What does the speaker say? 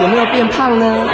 有没有变胖呢？